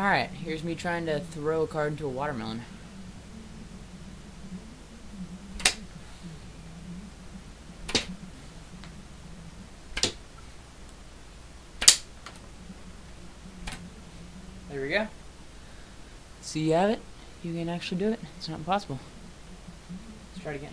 Alright, here's me trying to throw a card into a watermelon. There we go. See you have it. You can actually do it. It's not impossible. Let's try it again.